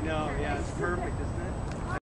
I know, yeah, it's perfect, isn't it?